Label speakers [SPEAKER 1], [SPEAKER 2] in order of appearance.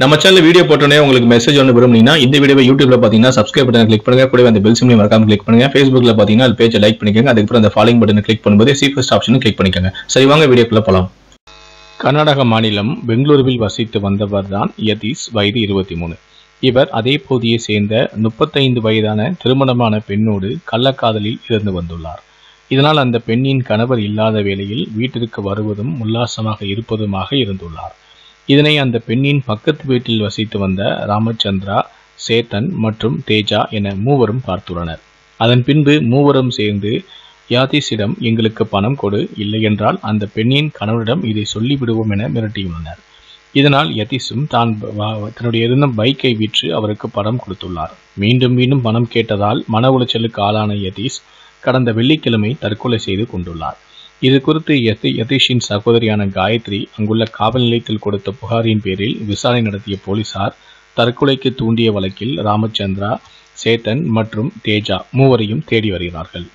[SPEAKER 1] நம்ம channel video போட்டோன்னே உங்களுக்கு மெசேஜ் ஒன்று விரும்புனீங்கன்னா இந்த வீடியோ யூடியூப்ல பார்த்தீங்கன்னா சப்ஸ்கிரைப் பட்டன் கிளிக் பண்ணுங்க. கூட அந்த பெல் சிம்லையும் மறக்காம கிளிக் பண்ணுங்க. ஃபேஸ்புக்ல பார்த்தீங்கன்னா அது பேஜை லைக் பண்ணிக்கோங்க. அதுக்கப்புறம் அந்த ஃபாலோயிங் பட்டனை கிளிக் பண்ணும்போது சீஃபஸ்ட் ஆப்ஷனும் கிளிக் பண்ணிக்கோங்க. சரி வாங்க வீடியோக்குள்ள போகலாம் கர்நாடக மாநிலம் பெங்களூருவில் வசித்து வந்தவர் தான் யதீஷ் வயது இருபத்தி மூணு. இவர் அதே பகுதியை சேர்ந்த முப்பத்தைந்து வயதான திருமணமான பெண்ணோடு கள்ளக்காதலில் இருந்து வந்துள்ளார். இதனால் அந்த பெண்ணின் கணவர் இல்லாத வேளையில் வீட்டிற்கு வருவதும் உல்லாசமாக இருப்பதுமாக இருந்துள்ளார். இதனை அந்த பெண்ணின் பக்கத்து வீட்டில் வசித்து வந்த ராமச்சந்திரா சேத்தன் மற்றும் தேஜா என மூவரும் பார்த்துள்ளனர். அதன் பின்பு மூவரும் சேர்ந்து யாதீஷிடம் எங்களுக்கு பணம் கொடு இல்லையென்றால் அந்த பெண்ணின் கணவரிடம் இதை சொல்லிவிடுவோம் என மிரட்டியுள்ளனர். இதனால் யதீஷும் தான் தன்னுடைய இருந்த பைக்கை விற்று அவருக்கு பணம் கொடுத்துள்ளார். மீண்டும் மீண்டும் பணம் கேட்டதால் மன உளைச்சலுக்கு ஆளான யதீஷ் கடந்த வெள்ளிக்கிழமை தற்கொலை செய்து கொண்டுள்ளார். இது குறித்து யதி யதீஷின் சகோதரியான காயத்ரி அங்குள்ள காவல் நிலையத்தில் கொடுத்த புகாரின் பேரில் விசாரணை நடத்திய போலீசார் தற்கொலைக்கு தூண்டிய வழக்கில் ராமச்சந்திரா சேத்தன் மற்றும் தேஜா மூவரையும் தேடி வருகிறார்கள்.